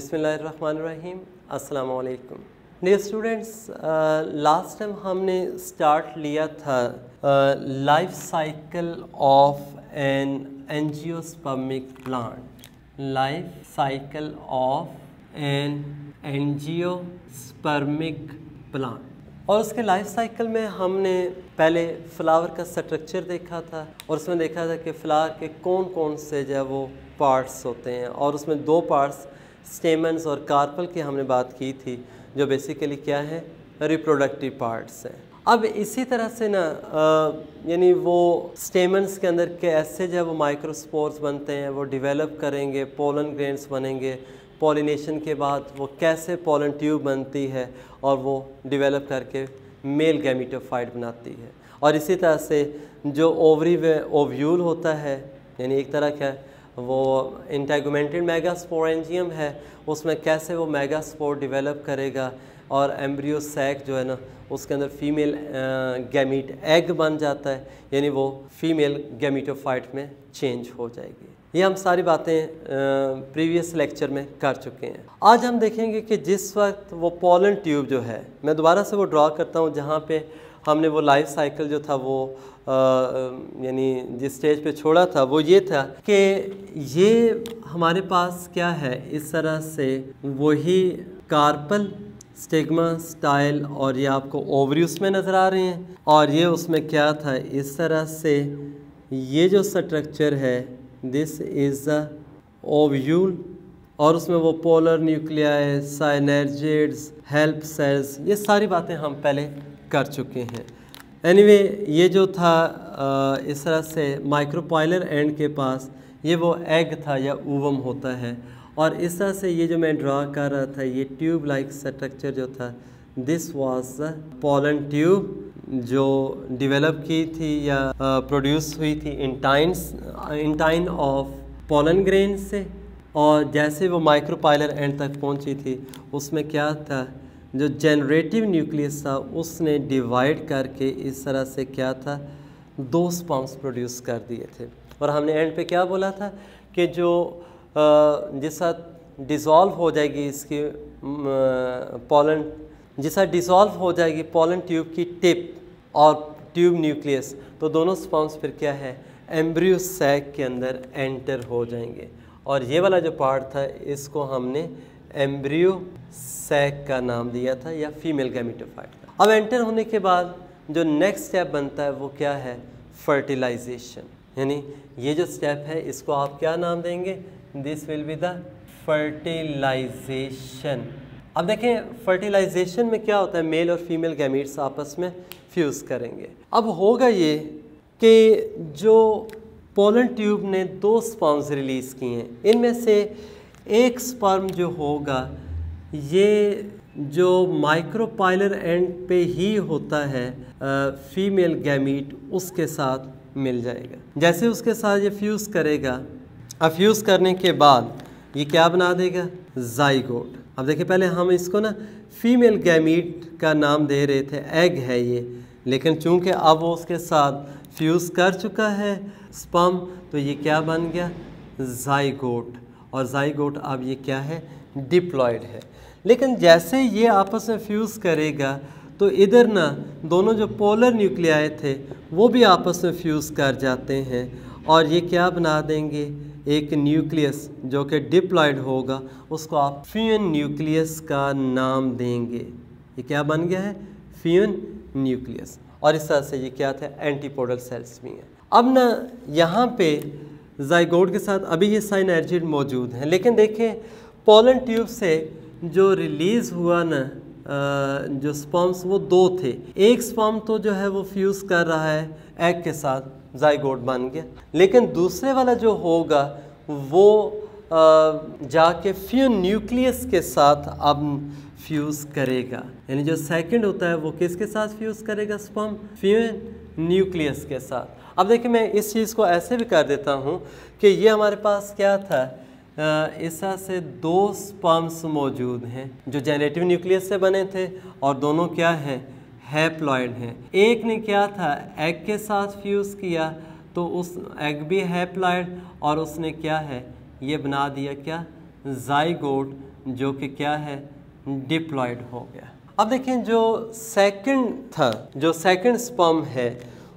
बिसमीम असलकुम dear students last time हमने स्टार्ट लिया था life cycle of an angiospermic plant life cycle of an angiospermic plant और उसके लाइफ साइकिल में हमने पहले फ्लावर का स्ट्रक्चर देखा था और उसमें देखा था कि फ्लावर के कौन कौन से जो है वो पार्ट्स होते हैं और उसमें दो पार्ट्स स्टेमन्स और कार्पल की हमने बात की थी, जो बेसिकली क्या है? रिप्रोडक्टिव पार्ट्स हैं। अब इसी तरह से ना यानी वो स्टेमन्स के अंदर के ऐसे जो वो माइक्रोस्पोर्स बनते हैं, वो डेवलप करेंगे पोलन ग्रेन्स बनेंगे पॉलिनेशन के बाद वो कैसे पोलन ट्यूब बनती है और वो डेवलप करके मेल गैमिटोफाइट बनाती है। और इसी तरह से जो ओवरी वे ओव्यूल होता है, यानी एक तरह का वो इंटेगोमेंटेड मेगास्पोरेंजियम है, उसमें कैसे वो मेगास्पोर डेवलप करेगा और एम्ब्रियो सैक जो है ना, उसके अंदर फीमेल गैमीट एग बन जाता है, यानी वो फीमेल गैमीटोफाइट में चेंज हो जाएगी। ये हम सारी बातें प्रीवियस लेक्चर में कर चुके हैं। आज हम देखेंगे कि जिस वक्त वो पोलन ट्यूब जो है, मैं दोबारा से वो ड्रॉ करता हूँ जहाँ पे हमने वो लाइफ साइकिल जो था वो यानी जिस स्टेज पे छोड़ा था, वो ये था कि ये हमारे पास क्या है, इस तरह से वही कार्पल स्टिग्मा स्टाइल और ये आपको ओवरी उसमें नज़र आ रहे हैं और ये उसमें क्या था, इस तरह से ये जो स्ट्रक्चर है दिस इज़ द ओव्यूल और उसमें वो polar nuclei synergids help cells ये सारी बातें हम पहले कर चुके हैं। एनीवे anyway, ये जो था इस तरह से माइक्रोपाइलर एंड के पास ये वो एग था या ओवम होता है। और इस तरह से ये जो मैं ड्रा कर रहा था ये ट्यूब लाइक स्ट्रक्चर जो था दिस वाज पोलन ट्यूब जो डेवलप की थी या प्रोड्यूस हुई थी intines intine of pollen grain से। और जैसे वो माइक्रोपाइलर एंड तक पहुँची थी उसमें क्या था? जो जनरेटिव न्यूक्लियस था, उसने डिवाइड करके इस तरह से क्या था, दो स्पम्स प्रोड्यूस कर दिए थे। और हमने एंड पे क्या बोला था कि जो जिस डिज़ोल्व हो जाएगी इसकी पोलन जिस डिज़ोल्व हो जाएगी पोलन ट्यूब की टिप और ट्यूब न्यूक्लियस तो दोनों स्पम्स फिर क्या है एम्ब्रियो सैक के अंदर एंटर हो जाएँगे। और ये वाला जो पार्ट था, इसको हमने एम्ब्रियो सैक का नाम दिया था या फीमेल गैमिटोफाइट का। अब एंटर होने के बाद जो नेक्स्ट स्टेप बनता है वो क्या है? फर्टिलाइजेशन यानी ये जो स्टेप है, इसको आप क्या नाम देंगे? This will be the fertilisation अब देखें फर्टिलाइजेशन में क्या होता है? मेल और फीमेल गैमीट्स आपस में फ्यूज़ करेंगे। अब होगा ये कि जो पोलन ट्यूब ने दो स्पॉन्स रिलीज़ किए हैं, इनमें से एक स्पर्म जो होगा, ये जो माइक्रोपाइलर एंड पे ही होता है फीमेल गैमीट उसके साथ मिल जाएगा। जैसे उसके साथ ये फ्यूज़ करेगा, अब फ्यूज़ करने के बाद ये क्या बना देगा? जाइगोट अब देखिए, पहले हम इसको ना फीमेल गैमीट का नाम दे रहे थे एग है ये, लेकिन चूँकि अब वो उसके साथ फ्यूज़ कर चुका है स्पम तो ये क्या बन गया? जाइगोट और जाइगोट अब ये क्या है? डिप्लॉयड है। लेकिन जैसे ये आपस में फ्यूज़ करेगा तो इधर ना दोनों जो पोलर न्यूक्लियाई थे, वो भी आपस में फ्यूज़ कर जाते हैं। और ये क्या बना देंगे? एक न्यूक्लियस जो कि डिप्लॉयड होगा, उसको आप फ्यून न्यूक्लियस का नाम देंगे। ये क्या बन गया है? फ्यून न्यूक्लियस और इस तरह से ये क्या था? एंटीपोडल सेल्स भी हैं। अब ना यहाँ पे जाइगोड के साथ अभी ये एर्जिड मौजूद हैं। लेकिन देखें, पोलन ट्यूब से जो रिलीज़ हुआ ना जो स्पम्स, वो दो थे। एक स्पम तो जो है वो फ्यूज़ कर रहा है एग के साथ, जाइगोड बन गया। लेकिन दूसरे वाला जो होगा, वो जाके फ्यून न्यूक्लियस के साथ अब फ्यूज़ करेगा। यानी जो सेकंड होता है, वो किसके साथ फ्यूज़ करेगा स्पम? फ्यून न्यूक्लियस के साथ। अब देखिए, मैं इस चीज़ को ऐसे भी कर देता हूँ कि ये हमारे पास क्या था? तरह से दो स्पम्स मौजूद हैं जो जेनेटिव न्यूक्लियस से बने थे और दोनों क्या हैं? हैप्लॉइड हैं। एक ने क्या था? एग के साथ फ्यूज़ किया तो उस एग भी हैप्लॉइड और उसने क्या है? ये बना दिया क्या? जाइगोट जो कि क्या है? डिप्लॉयड हो गया। अब देखें जो सेकंड था, जो सेकंड स्पर्म है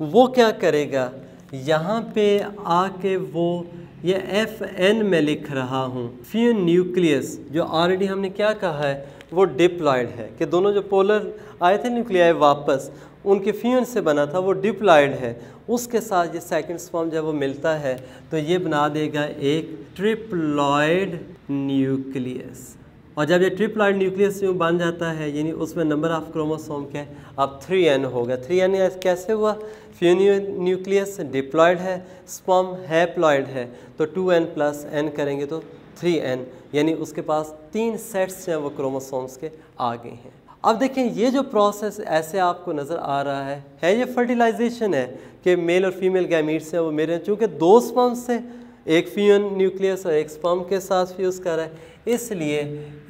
वो क्या करेगा? यहाँ पे आके वो ये एफ़ एन में लिख रहा हूँ। फ्यून न्यूक्लियस जो ऑलरेडी हमने क्या कहा है, वो डिप्लॉयड है। कि दोनों जो पोलर आए थे न्यूक्लियाई वापस, उनके फ्यून से बना था, वो डिप्लॉयड है। उसके साथ ये सेकंड स्पर्म जब वो मिलता है तो ये बना देगा एक ट्रिप्लॉयड न्यूक्लियस और जब ये ट्रिप्लॉयड न्यूक्लियस जो बन जाता है, यानी उसमें नंबर ऑफ़ क्रोमोसोम है अब थ्री एन हो गया। थ्री एन कैसे हुआ? फ्यूनियो न्यूक्लियस डिप्लॉयड है, स्पम हैप्लॉयड है तो टू एन प्लस एन करेंगे तो थ्री एन, यानी उसके पास तीन सेट्स हैं वो क्रोमोसोम्स के आगे हैं। अब देखें ये जो प्रोसेस ऐसे आपको नज़र आ रहा है है ये फर्टिलाइजेशन है कि मेल और फीमेल गैमीट्स हैं, वो मेरे चूँकि दो स्पम्स से एक फ्यून न्यूक्लियस और एक स्पम के साथ फ्यूज़ कर रहा है। इसलिए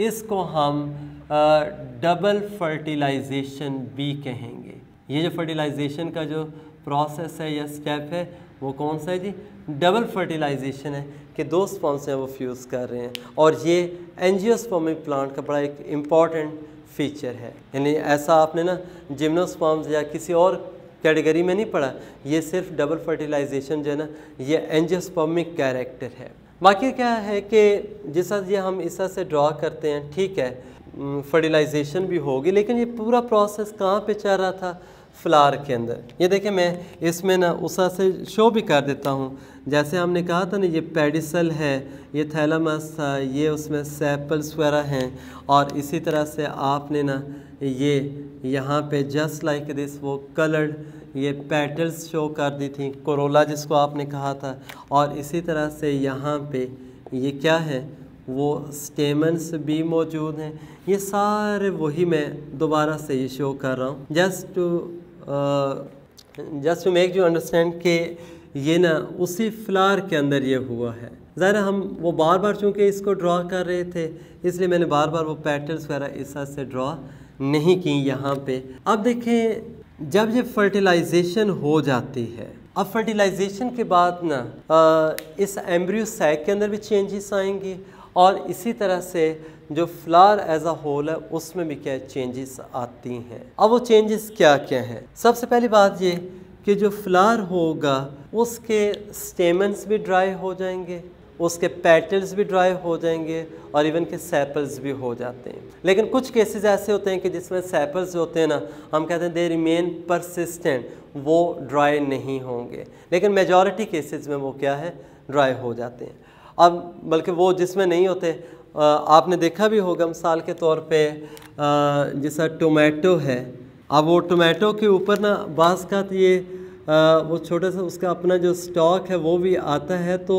इसको हम आ, डबल फर्टिलाइजेशन भी कहेंगे। ये जो फर्टिलाइजेशन का जो प्रोसेस है या स्टेप है वो कौन सा है जी? डबल फर्टिलाइजेशन है कि दो स्पॉन्स हैं वो फ्यूज़ कर रहे हैं। और ये एनजियोस्पर्मिक प्लांट का बड़ा एक इंपॉर्टेंट फीचर है। यानी ऐसा आपने ना जिम्नोस्पॉम्स या किसी और कैटेगरी में नहीं पड़ा ये सिर्फ़ डबल फर्टिलाइजेशन जो है ना, ये एंजियोस्पर्मिक कैरेक्टर है। बाकी क्या है कि जिस ये हम इस से ड्रा करते हैं, ठीक है फर्टिलाइजेशन भी होगी, लेकिन ये पूरा प्रोसेस कहाँ पे चल रहा था? फ्लार के अंदर। ये देखें मैं इसमें ना उस से शो भी कर देता हूँ। जैसे हमने कहा था ना, ये पेडिसल है, ये थैलामस था, ये उसमें सैपल्स वगैरह हैं। और इसी तरह से आपने ना ये यहाँ पे जस्ट लाइक दिस वो कलर्ड ये पेटल्स शो कर दी थी कोरोला जिसको आपने कहा था। और इसी तरह से यहाँ पे ये क्या है, वो स्टेमन्स भी मौजूद हैं। ये सारे वही मैं दोबारा से ये शो कर रहा हूँ। Just to just to make you understand कि ये ना उसी फ्लार के अंदर ये हुआ है। ज़रा हम वो बार बार चूँकि इसको ड्रा कर रहे थे, इसलिए मैंने बार बार वो पैटर्न्स वगैरह इस तरह से ड्रा नहीं की यहाँ पे। अब देखें, जब ये फर्टिलाइजेशन हो जाती है, अब फर्टिलाइजेशन के बाद ना इस एम्ब्रियो सैक के अंदर भी चेंजेस आएँगे और इसी तरह से जो फ्लावर एज अ होल है, उसमें भी क्या चेंजेस आती हैं। अब वो चेंजेस क्या क्या हैं? सबसे पहली बात ये कि जो फ्लावर होगा, उसके स्टेमन्स भी ड्राई हो जाएँगे, उसके पेटल्स भी ड्राई हो जाएँगे और इवन के सैपल्स भी हो जाते हैं। लेकिन कुछ केसेस ऐसे होते हैं कि जिसमें सैपल्स होते हैं ना, हम कहते हैं दे रिमेन परसिस्टेंट वो ड्राई नहीं होंगे। लेकिन मेजॉरिटी केसेस में वो क्या है? ड्राई हो जाते हैं। अब बल्कि वो जिसमें नहीं होते आपने देखा भी होगा मिसाल के तौर पे जैसा टोमेटो है, अब वो टोमेटो के ऊपर ना बास का ये वो छोटा सा उसका अपना जो स्टॉक है वो भी आता है तो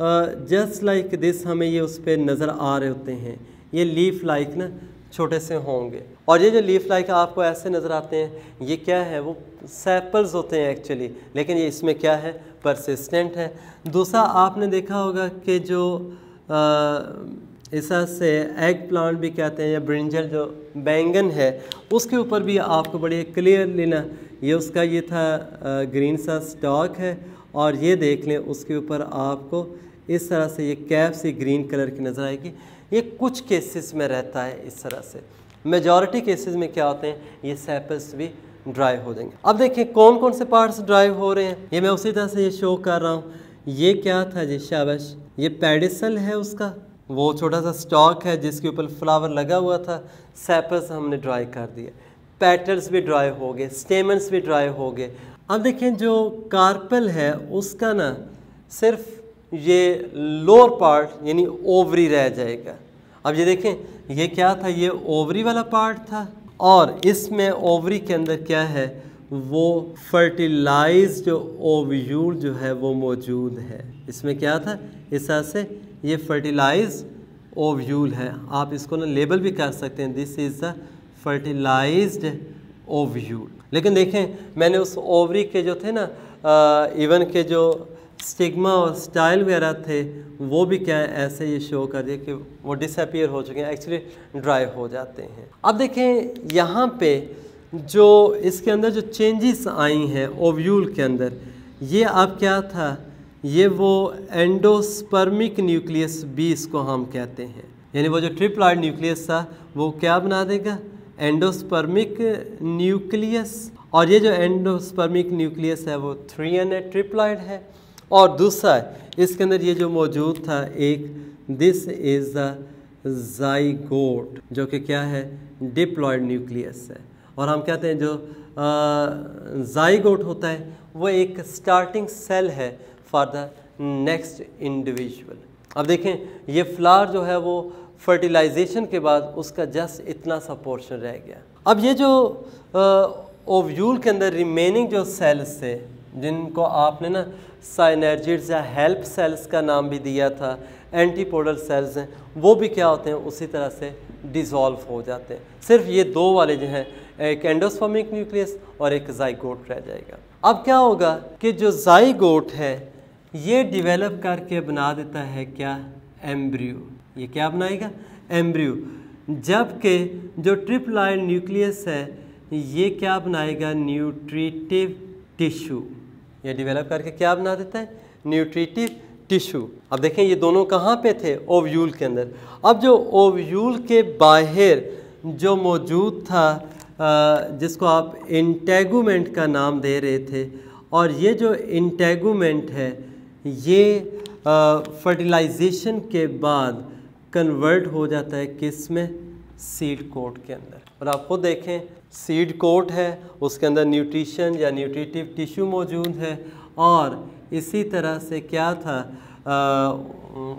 जस्ट लाइक दिस हमें ये उस पर नज़र आ रहे होते हैं, ये लीफ लाइक ना छोटे से होंगे। और ये जो लीफ लाइक आपको ऐसे नज़र आते हैं, ये क्या है? वो सैपल्स होते हैं एक्चुअली, लेकिन ये इसमें क्या है? परसिस्टेंट है। दूसरा, आपने देखा होगा कि जो इस से एग प्लांट भी कहते हैं या ब्रिंजल जो बैंगन है, उसके ऊपर भी आपको बड़ी क्लियर लेना। ये उसका, ये था ग्रीन सा स्टॉक है। और ये देख लें, उसके ऊपर आपको इस तरह से ये कैप से ग्रीन कलर की नज़र आएगी। ये कुछ केसेस में रहता है इस तरह से। मेजॉरिटी केसेस में क्या होते हैं? ये सैपल्स भी ड्राई हो जाएँगे। अब देखें कौन कौन से पार्ट्स ड्राई हो रहे हैं? ये मैं उसी तरह से ये शो कर रहा हूँ। ये क्या था जी, शाबाश? ये पेडिसल है उसका। वो छोटा सा स्टॉक है जिसके ऊपर फ्लावर लगा हुआ था। सैपल्स हमने ड्राई कर दिए। पेटल्स भी ड्राई हो गए। स्टेमन्स भी ड्राई हो गए। अब देखें जो कार्पल है उसका ना, सिर्फ़ ये लोअर पार्ट यानी ओवरी रह जाएगा। अब ये देखें, ये क्या था? ये ओवरी वाला पार्ट था और इसमें ओवरी के अंदर क्या है? वो फर्टिलाइज जो ओव्यूल जो है वो मौजूद है। इसमें क्या था? इस तरह से ये फर्टिलाइज ओव्यूल है। आप इसको ना लेबल भी कर सकते हैं। This is the fertilised ovule लेकिन देखें, मैंने उस ओवरी के जो थे ना इवन के जो स्टिग्मा और स्टाइल वगैरह थे, वो भी क्या है ऐसे ये शो कर दिए कि वो डिसअपियर हो चुके हैं एक्चुअली ड्राई हो जाते हैं। अब देखें, यहाँ पे जो इसके अंदर जो चेंजेस आई हैं ओव्यूल के अंदर, ये अब क्या था? ये वो एंडोस्पर्मिक न्यूक्लियस भी इसको हम कहते हैं। यानी वो जो ट्रिप्लॉइड न्यूक्लियस था, वो क्या बना देगा? एंडोस्पर्मिक न्यूक्लियस और ये जो एंडोस्पर्मिक न्यूक्लियस है, वो थ्री एन ए ट्रिपलाइड है। और दूसरा, इसके अंदर ये जो मौजूद था, एक दिस इज़ द जाइगोट जो कि क्या है? डिप्लॉयड न्यूक्लियस है। और हम कहते हैं जो जाइगोट होता है, वो एक स्टार्टिंग सेल है फॉर द नेक्स्ट इंडिविजुअल अब देखें, ये फ्लावर जो है वो फर्टिलाइजेशन के बाद उसका जस्ट इतना सा पोर्शन रह गया। अब ये जो ओव्यूल के अंदर रिमेनिंग जो सेल्स थे जिनको आपने ना साइनर्जिड्स या हेल्प सेल्स का नाम भी दिया था एंटीपोडल सेल्स हैं, वो भी क्या होते हैं? उसी तरह से डिज़ोल्व हो जाते हैं। सिर्फ़ ये दो वाले जो हैं, एक एंडोस्पर्मिक न्यूक्लियस और एक जाइगोट रह जाएगा। अब क्या होगा कि जो जाइगोट है, ये डिवेलप करके बना देता है क्या? एम्ब्रियो ये क्या बनाएगा? एम्ब्रियो जबकि जो ट्रिपलाइन न्यूक्लियस है, ये क्या बनाएगा? न्यूट्रिटिव टिश्यू ये डिवेलप करके क्या बना देता है? न्यूट्रिटिव टिश्यू अब देखें ये दोनों कहाँ पे थे? ओव्यूल के अंदर। अब जो ओव्यूल के बाहर जो मौजूद था जिसको आप इंटेगुमेंट का नाम दे रहे थे, और ये जो इंटेगुमेंट है, ये फर्टिलाइजेशन के बाद कन्वर्ट हो जाता है किसमें? सीड कोट के अंदर। और आप खुद देखें सीड कोट है उसके अंदर न्यूट्रिशन या न्यूट्रिटिव टिश्यू मौजूद है। और इसी तरह से क्या था आ,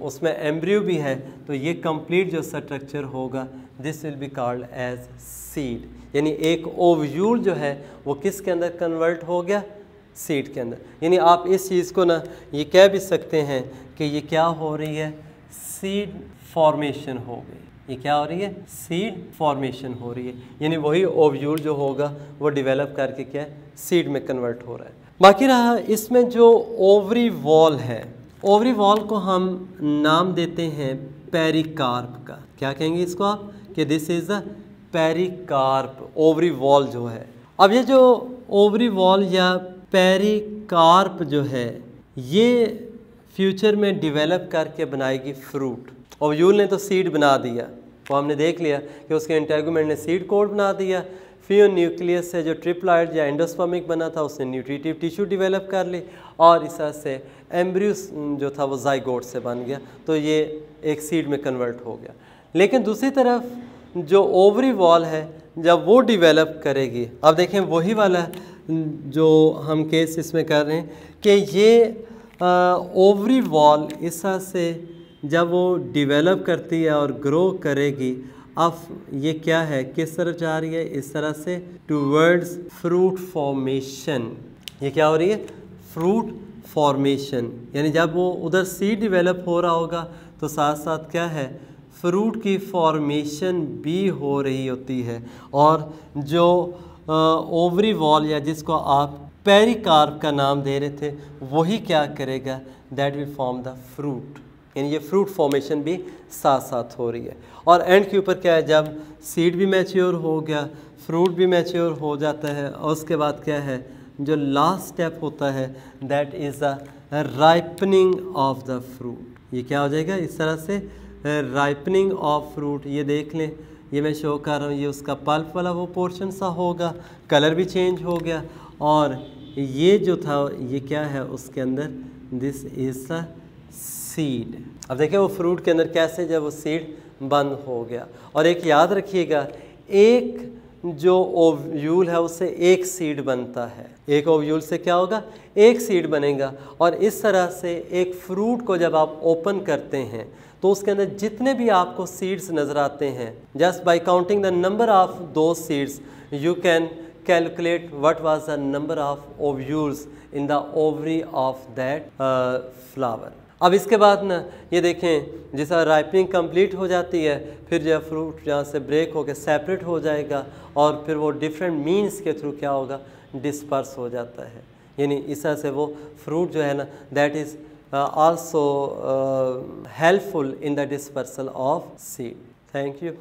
उसमें एम्ब्रियो भी है तो ये कंप्लीट जो स्ट्रक्चर होगा this will be called as seed यानी एक ओव्यूल जो है वो किसके अंदर कन्वर्ट हो गया? सीड के अंदर। यानी आप इस चीज़ को ना ये कह भी सकते हैं कि ये क्या हो रही है? सीड फॉर्मेशन हो गई। ये क्या हो रही है? सीड फॉर्मेशन हो रही है। यानी वही ओव्यूल जो होगा, वो डिवेलप करके क्या सीड में कन्वर्ट हो रहा है। बाकी रहा, इसमें जो ओवरी वॉल है ओवरी वॉल को हम नाम देते हैं पेरिकार्प का। क्या कहेंगे इसको आप? कि this is a pericarp ovary wall जो है। अब ये जो ओवरी वॉल या पेरिकार्प जो है, ये फ्यूचर में डेवलप करके बनाएगी फ्रूट और ने तो सीड बना दिया। वो हमने देख लिया कि उसके इंटेगुमेंट ने सीड कोड बना दिया। फिर न्यूक्लियस से जो ट्रिपलाइड या एंडोस्पर्मिक बना था, उसने न्यूट्रिटिव टिश्यू डिवेलप कर ली और इस तरह से एम्ब्रियस जो था वो जाइगोट से बन गया। तो ये एक सीड में कन्वर्ट हो गया। लेकिन दूसरी तरफ़ जो ओवरी वॉल है, जब वो डिवेलप करेगी, अब देखें वही वाला जो हम केस इसमें कर रहे हैं कि ये ओवरी वॉल इस तरह से जब वो डिवेलप करती है और ग्रो करेगी, अब ये क्या है? किस तरफ़ जा रही है? इस तरह से टूवर्ड्स फ्रूट फॉर्मेशन ये क्या हो रही है? फ्रूट फॉर्मेशन यानी जब वो उधर सीड डिवेलप हो रहा होगा तो साथ साथ क्या है? फ्रूट की फॉर्मेशन भी हो रही होती है। और जो ओवरी वॉल या जिसको आप पेरिकार्प का नाम दे रहे थे, वही क्या करेगा? That will form the fruit यानी ये फ्रूट फॉर्मेशन भी साथ साथ हो रही है। और एंड के ऊपर क्या है, जब सीड भी मैच्योर हो गया फ्रूट भी मैच्योर हो जाता है, और उसके बाद क्या है, जो लास्ट स्टेप होता है that is the ripening of the fruit ये क्या हो जाएगा? इस तरह से राइपनिंग ऑफ़ फ्रूट ये देख लें। ये मैं शो कर रहा हूँ, ये उसका पल्प वाला वो पोर्शन सा होगा कलर भी चेंज हो गया, और ये जो था, ये क्या है, उसके अंदर दिस इज़ द सीड अब देखिए वो फ्रूट के अंदर कैसे जब वो सीड बंद हो गया। और एक याद रखिएगा, एक जो ओव्यूल है, उससे एक सीड बनता है। एक ओव्यूल से क्या होगा? एक सीड बनेगा। और इस तरह से एक फ्रूट को जब आप ओपन करते हैं तो उसके अंदर जितने भी आपको सीड्स नज़र आते हैं just by counting the number of दो seeds you can calculate what was the number of ovules in the ovary of that flower अब इसके बाद ना, ये देखें, जैसा राइपनिंग कंप्लीट हो जाती है, फिर जो फ्रूट यहाँ से ब्रेक होकर सेपरेट हो जाएगा और फिर वो डिफरेंट मीन्स के थ्रू क्या होगा? डिस्पर्स हो जाता है। यानी इस तरह से वो फ्रूट जो है ना that is also helpful in the dispersal of seed thank you